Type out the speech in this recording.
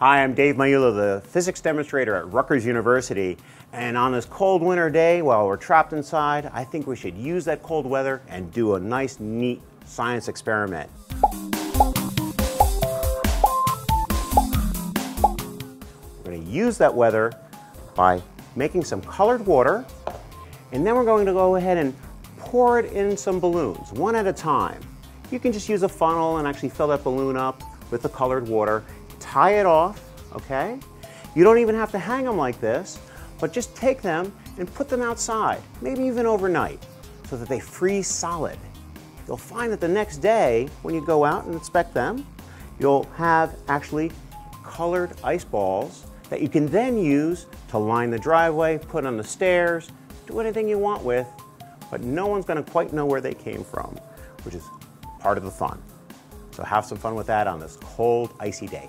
Hi, I'm Dave Maiullo, the physics demonstrator at Rutgers University. And on this cold winter day, while we're trapped inside, I think we should use that cold weather and do a nice, neat science experiment. We're going to use that weather by making some colored water, and then we're going to go ahead and pour it in some balloons, one at a time. You can just use a funnel and actually fill that balloon up with the colored water, tie it off, okay? You don't even have to hang them like this, but just take them and put them outside, maybe even overnight, so that they freeze solid. You'll find that the next day, when you go out and inspect them, you'll have actually colored ice balls that you can then use to line the driveway, put on the stairs, do anything you want with, but no one's gonna quite know where they came from, which is part of the fun. So have some fun with that on this cold, icy day.